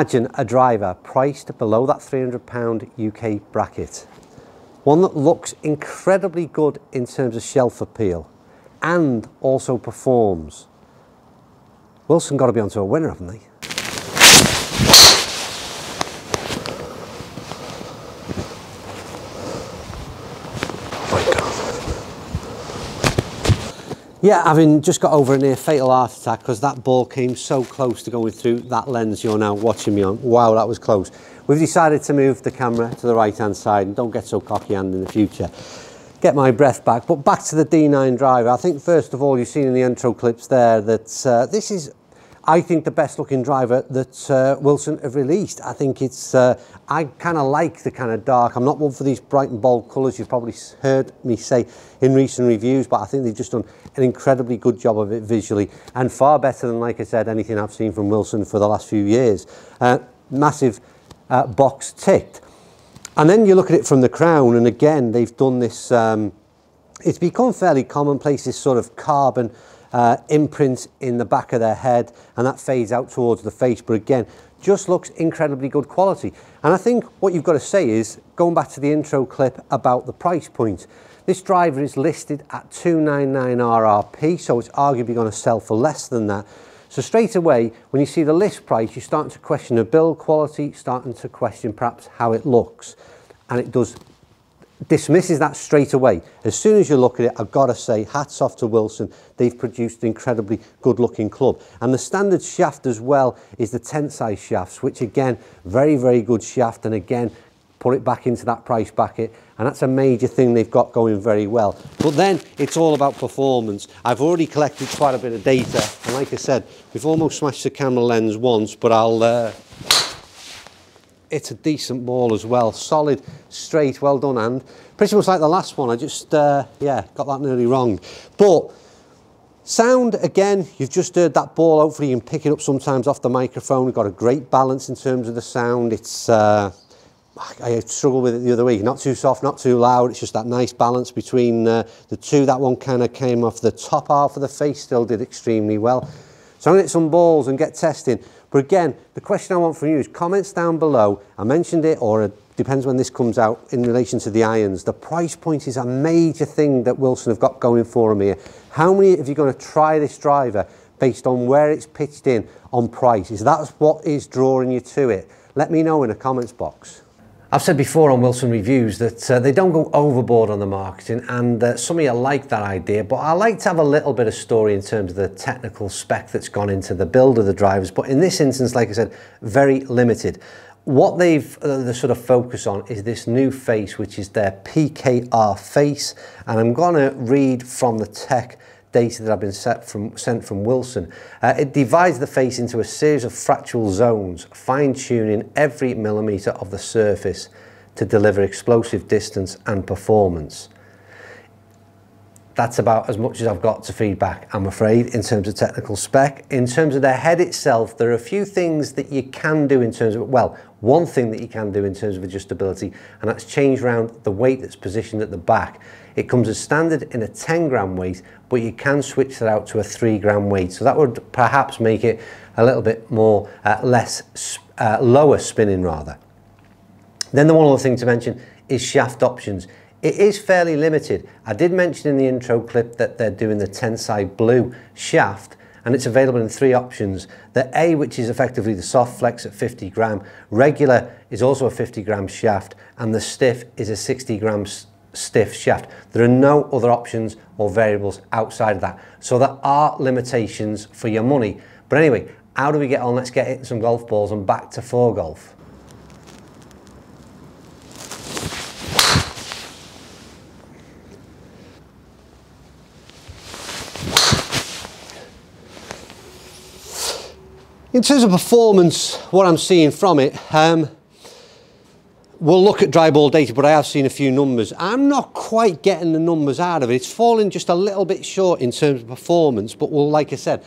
Imagine a driver priced below that £300 UK bracket. One that looks incredibly good in terms of shelf appeal and also performs. Wilson got to be onto a winner, haven't they? Yeah, having just got over a near fatal heart attack because that ball came so close to going through that lens you're now watching me on. Wow, that was close. We've decided to move the camera to the right hand side and don't get so cocky hand in the future. Get my breath back, but back to the D9 driver. I think first of all, you've seen in the intro clips there that uh, this is I think the best looking driver that uh, Wilson have released. I think it's, uh, I kind of like the kind of dark. I'm not one for these bright and bold colours you've probably heard me say in recent reviews, but I think they've just done an incredibly good job of it visually and far better than, like I said, anything I've seen from Wilson for the last few years. Uh, massive uh, box ticked. And then you look at it from the crown and again, they've done this, um, it's become fairly commonplace, this sort of carbon uh, imprint in the back of their head and that fades out towards the face. But again, just looks incredibly good quality. And I think what you've got to say is, going back to the intro clip about the price point, this driver is listed at 299 RRP, so it's arguably going to sell for less than that. So straight away, when you see the list price, you're starting to question the build quality, starting to question perhaps how it looks. And it does dismisses that straight away. As soon as you look at it, I've got to say, hats off to Wilson. They've produced an incredibly good looking club. And the standard shaft as well is the Tensei shafts, which again, very, very good shaft. And again, put it back into that price bracket. And that's a major thing they've got going very well. But then it's all about performance. I've already collected quite a bit of data. And like I said, we've almost smashed the camera lens once, but I'll, uh, it's a decent ball as well. Solid, straight, well done and pretty much like the last one. I just, uh, yeah, got that nearly wrong. But sound, again, you've just heard that ball. Hopefully you can pick it up sometimes off the microphone. We've got a great balance in terms of the sound. It's, uh, I struggled with it the other week. Not too soft, not too loud. It's just that nice balance between uh, the two. That one kind of came off the top half of the face, still did extremely well. So I'm going to hit some balls and get testing. But again, the question I want from you is comments down below. I mentioned it, or it depends when this comes out in relation to the irons. The price point is a major thing that Wilson have got going for them here. How many of you going to try this driver based on where it's pitched in on price? Is that what is drawing you to it? Let me know in the comments box. I've said before on Wilson Reviews that uh, they don't go overboard on the marketing and uh, some of you like that idea but I like to have a little bit of story in terms of the technical spec that's gone into the build of the drivers but in this instance like I said very limited. What they've uh, the sort of focus on is this new face which is their PKR face and I'm going to read from the tech data that have been set from, sent from Wilson. Uh, it divides the face into a series of fractal zones, fine-tuning every millimetre of the surface to deliver explosive distance and performance. That's about as much as I've got to feedback, I'm afraid, in terms of technical spec. In terms of the head itself, there are a few things that you can do in terms of, well, one thing that you can do in terms of adjustability, and that's change around the weight that's positioned at the back. It comes as standard in a 10 gram weight, but you can switch that out to a three gram weight. So that would perhaps make it a little bit more, uh, less, uh, lower spinning rather. Then the one other thing to mention is shaft options. It is fairly limited. I did mention in the intro clip that they're doing the Tensei Blue shaft and it's available in three options. The A, which is effectively the soft flex at 50 gram, regular is also a 50 gram shaft, and the stiff is a 60 gram stiff shaft. There are no other options or variables outside of that. So there are limitations for your money. But anyway, how do we get on? Let's get hitting some golf balls and back to 4Golf. In terms of performance, what I'm seeing from it, um, we'll look at dry ball data, but I have seen a few numbers. I'm not quite getting the numbers out of it. It's falling just a little bit short in terms of performance, but well, like I said,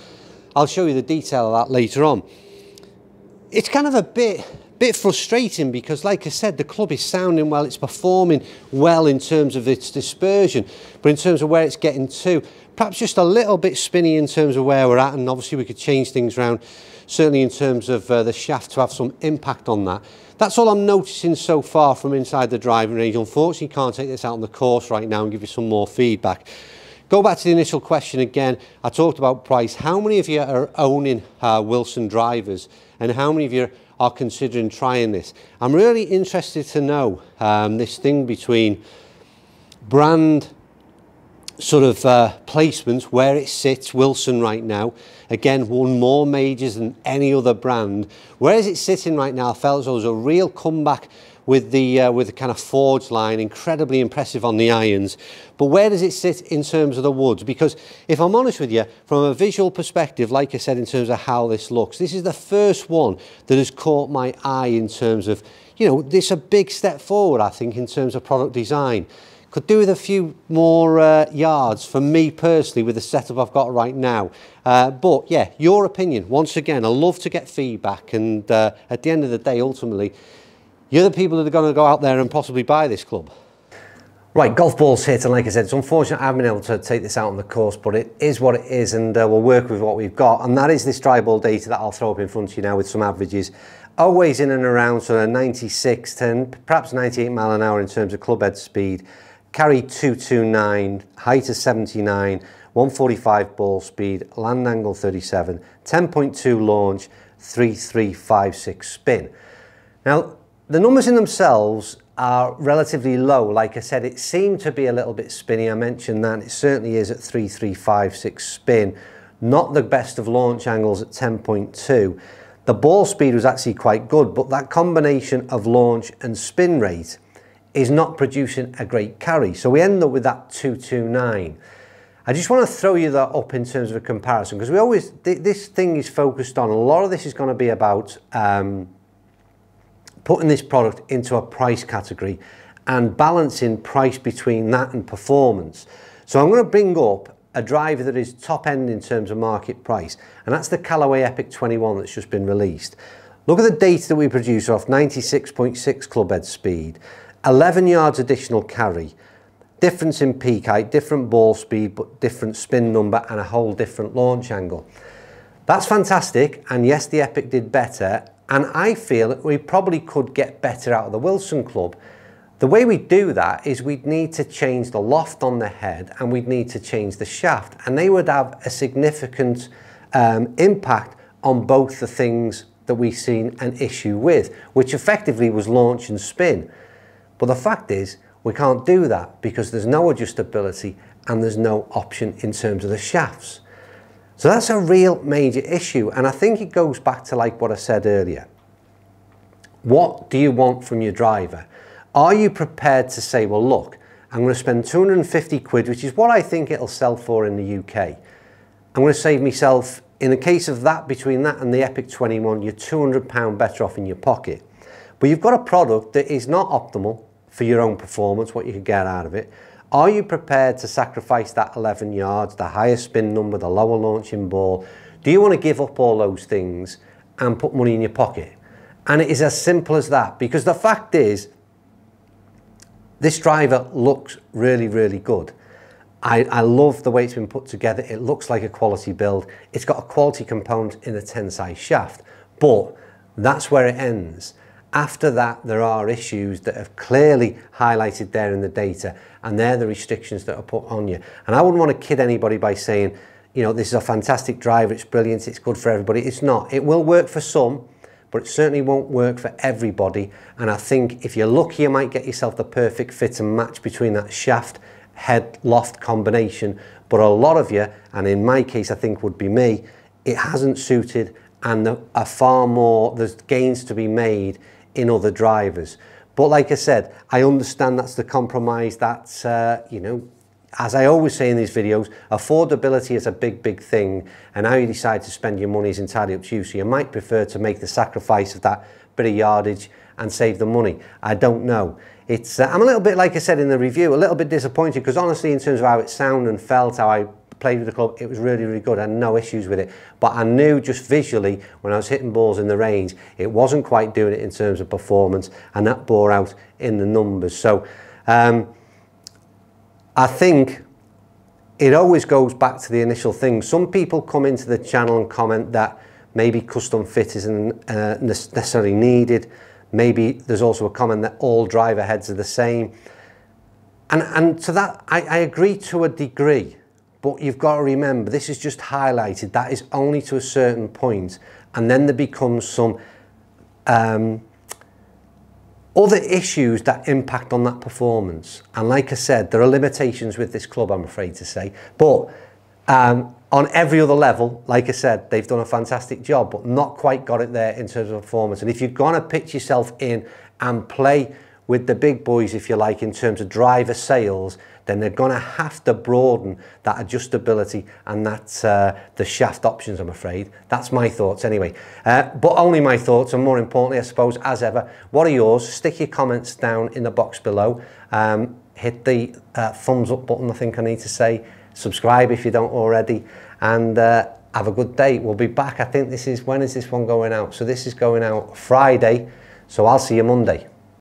I'll show you the detail of that later on. It's kind of a bit bit frustrating because, like I said, the club is sounding well, it's performing well in terms of its dispersion, but in terms of where it's getting to, perhaps just a little bit spinny in terms of where we're at, and obviously we could change things around, certainly in terms of uh, the shaft to have some impact on that. That's all I'm noticing so far from inside the driving range. Unfortunately, can't take this out on the course right now and give you some more feedback. Go back to the initial question again. I talked about price. How many of you are owning uh, Wilson drivers and how many of you are considering trying this? I'm really interested to know um, this thing between brand sort of uh, placements, where it sits, Wilson right now. Again, won more majors than any other brand. Where is it sitting right now? It was a real comeback with the uh, with the kind of forged line, incredibly impressive on the irons. But where does it sit in terms of the woods? Because if I'm honest with you, from a visual perspective, like I said, in terms of how this looks, this is the first one that has caught my eye in terms of, you know, this is a big step forward, I think, in terms of product design. Could do with a few more uh, yards for me personally with the setup I've got right now. Uh, but yeah, your opinion. Once again, I love to get feedback and uh, at the end of the day, ultimately, you're the people that are going to go out there and possibly buy this club. Right, golf balls hit, and like I said, it's unfortunate I haven't been able to take this out on the course, but it is what it is, and uh, we'll work with what we've got. And that is this dry ball data that I'll throw up in front of you now with some averages. Always in and around sort of 96 to perhaps 98 mile an hour in terms of club head speed carry 229, height of 79, 145 ball speed, land angle 37, 10.2 launch, 3356 spin. Now, the numbers in themselves are relatively low. Like I said, it seemed to be a little bit spinny. I mentioned that. It certainly is at 3356 spin. Not the best of launch angles at 10.2. The ball speed was actually quite good, but that combination of launch and spin rate is not producing a great carry. So we end up with that 229. I just want to throw you that up in terms of a comparison because we always, th this thing is focused on, a lot of this is going to be about um, putting this product into a price category and balancing price between that and performance. So I'm going to bring up a driver that is top end in terms of market price, and that's the Callaway Epic 21 that's just been released. Look at the data that we produce off 96.6 club head speed, 11 yards additional carry, difference in peak height, different ball speed, but different spin number and a whole different launch angle. That's fantastic, and yes, the Epic did better, and I feel that we probably could get better out of the Wilson Club. The way we do that is we'd need to change the loft on the head and we'd need to change the shaft, and they would have a significant um, impact on both the things that we've seen an issue with, which effectively was launch and spin. But the fact is, we can't do that because there's no adjustability and there's no option in terms of the shafts. So that's a real major issue. And I think it goes back to like what I said earlier. What do you want from your driver? Are you prepared to say, well, look, I'm going to spend 250 quid, which is what I think it'll sell for in the UK. I'm going to save myself, in the case of that, between that and the Epic 21, you're 200 pound better off in your pocket. But you've got a product that is not optimal, for your own performance, what you could get out of it. Are you prepared to sacrifice that 11 yards, the higher spin number, the lower launching ball? Do you want to give up all those things and put money in your pocket? And it is as simple as that because the fact is, this driver looks really, really good. I, I, love the way it's been put together. It looks like a quality build. It's got a quality component in the Tensei shaft, but that's where it ends. After that, there are issues that have clearly highlighted there in the data, and they're the restrictions that are put on you. And I wouldn't want to kid anybody by saying, you know, this is a fantastic driver, it's brilliant, it's good for everybody. It's not. It will work for some, but it certainly won't work for everybody. And I think if you're lucky, you might get yourself the perfect fit and match between that shaft head loft combination. But a lot of you, and in my case, I think would be me, it hasn't suited and there are far more, there's gains to be made in other drivers. But like I said, I understand that's the compromise that, uh, you know, as I always say in these videos, affordability is a big, big thing, and how you decide to spend your money is entirely up to you. So you might prefer to make the sacrifice of that bit of yardage and save the money. I don't know. It's, uh, I'm a little bit, like I said in the review, a little bit disappointed because honestly, in terms of how it sounded and felt, how I played with the club, it was really, really good. I had no issues with it. But I knew just visually when I was hitting balls in the range, it wasn't quite doing it in terms of performance, and that bore out in the numbers. So um, I think it always goes back to the initial thing. Some people come into the channel and comment that maybe custom fit isn't uh, necessarily needed. Maybe there's also a comment that all driver heads are the same. And, and to that, I, I agree to a degree, but you've got to remember, this is just highlighted. That is only to a certain point, and then there becomes some um, other issues that impact on that performance. And like I said, there are limitations with this club, I'm afraid to say. But um, on every other level, like I said, they've done a fantastic job, but not quite got it there in terms of performance. And if you're going to pitch yourself in and play with the big boys, if you like, in terms of driver sales, then they're going to have to broaden that adjustability and that uh, the shaft options, I'm afraid. That's my thoughts anyway. Uh, but only my thoughts, and more importantly, I suppose, as ever, what are yours? Stick your comments down in the box below. Um, hit the uh, thumbs up button, I think I need to say. Subscribe if you don't already. And uh, have a good day. We'll be back. I think this is, when is this one going out? So this is going out Friday. So I'll see you Monday.